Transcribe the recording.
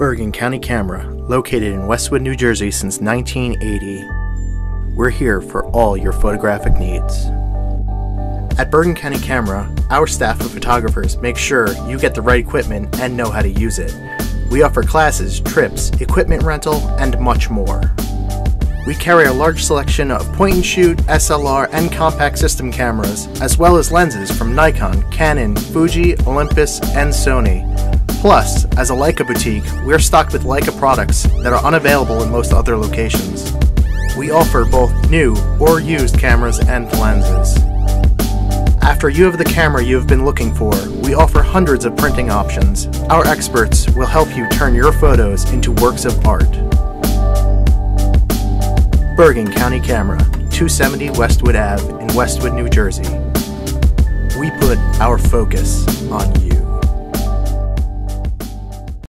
Bergen County Camera, located in Westwood, New Jersey since 1980. We're here for all your photographic needs. At Bergen County Camera, our staff of photographers make sure you get the right equipment and know how to use it. We offer classes, trips, equipment rental, and much more. We carry a large selection of point and shoot, SLR, and compact system cameras, as well as lenses from Nikon, Canon, Fuji, Olympus, and Sony. Plus, as a Leica boutique, we're stocked with Leica products that are unavailable in most other locations. We offer both new or used cameras and lenses. After you have the camera you have been looking for, we offer hundreds of printing options. Our experts will help you turn your photos into works of art. Bergen County Camera, 270 Westwood Ave in Westwood, New Jersey. We put our focus on you.